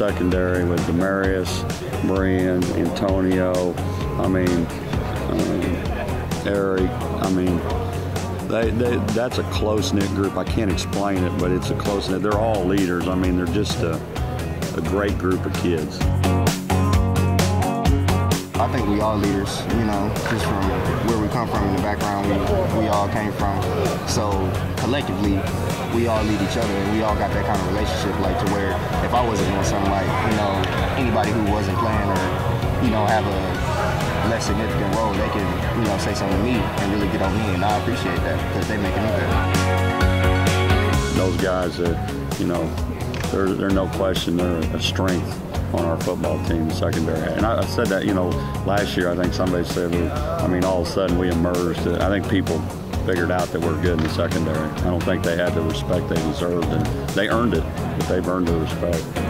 secondary with Damarius, Brian, Antonio. I mean, um, Eric. I mean, they, they, that's a close knit group. I can't explain it, but it's a close knit. They're all leaders. I mean, they're just a, a great group of kids. I think we all leaders, you know, just from where we come from in the background we, we all came from. So collectively, we all lead each other and we all got that kind of relationship like to where if I wasn't doing something like, you know, anybody who wasn't playing or, you know, have a less significant role, they can, you know, say something to me and really get on me and I appreciate that because they making me better. Those guys that, you know, they're, they're no question, they're a strength on our football team, secondary. And I, I, said that, you know, last year I think somebody said, we, I mean, all of a sudden we emerged. I think people figured out that we're good in the secondary. I don't think they had the respect they deserved, and they earned it, but they've earned the respect.